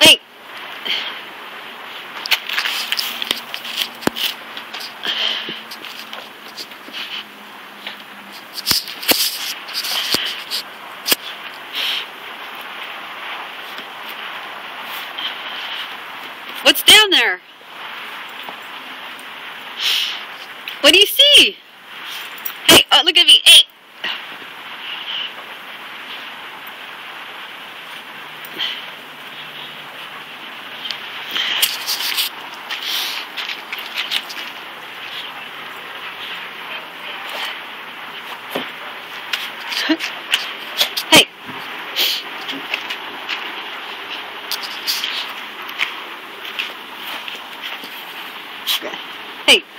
Hey! What's down there? What do you see? Hey, oh, look at me. Hey. hey.